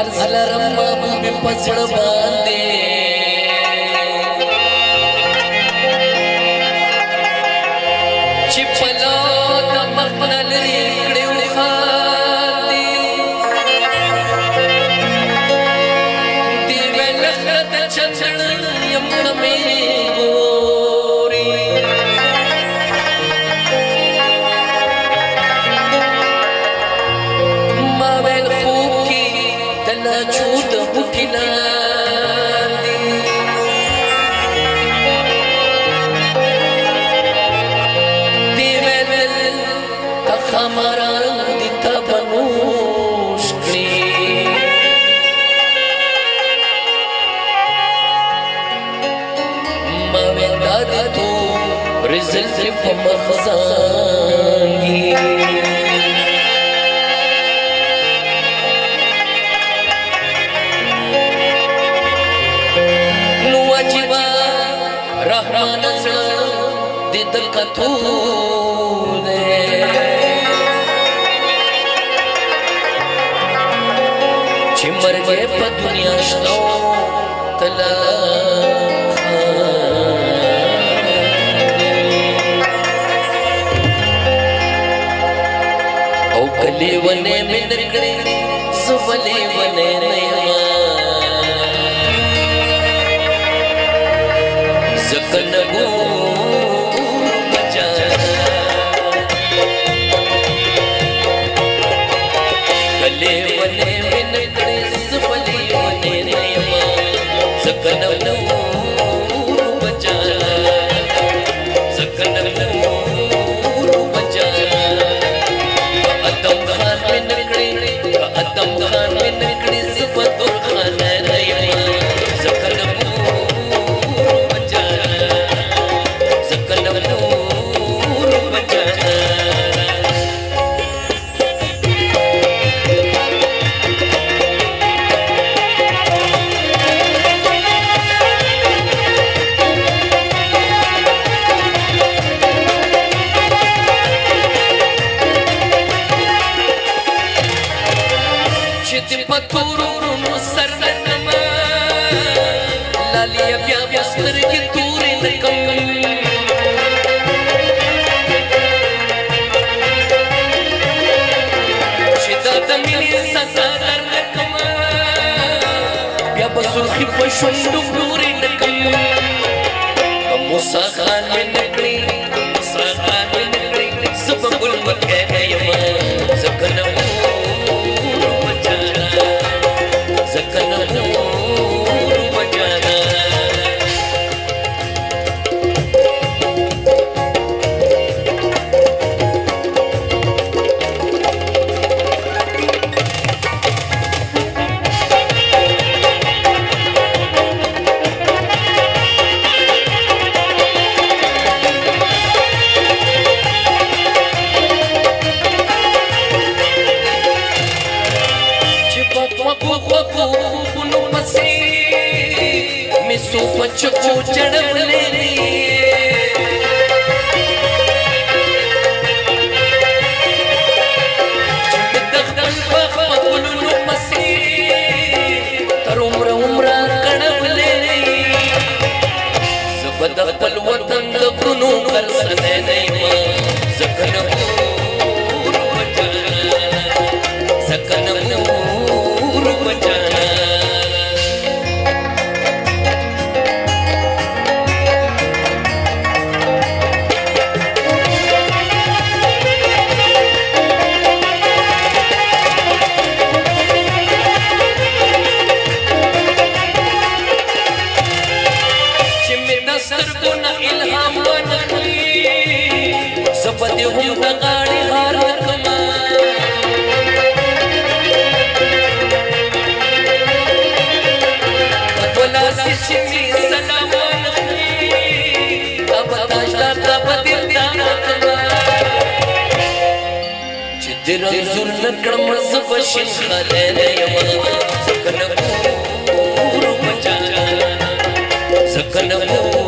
అర్సల రమ్మ ముంపి పసిడు čuda bukilandi Divel ta khamarandi tabanush kli Mame dadi tu rizil fa makhzangi واجبہ رحمان زړه د کتو دے چې مرګ په دنیا شتو تلا او کلی ونه من کړې سولې ونه What پتورونو سر نما لالیا بیا بیا سترګې تورې نکم چې دا د مینې سزا در نکم بیا به سرخي په شونډو پورې نکم که موسخه Gue gew referred on undun passee Ni sort pa دی غم د غاړي هار وکما ولا سچي سلام عليكم اب تاشدا تب دل دان وکما چې در زل کړم زبشن خلل یما سکن کو ور بچا سکن کو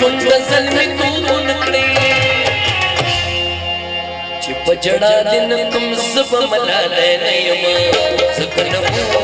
څنګه زلمي تون کړې چې پجړا دن کم زب ملاله نه يم زکنه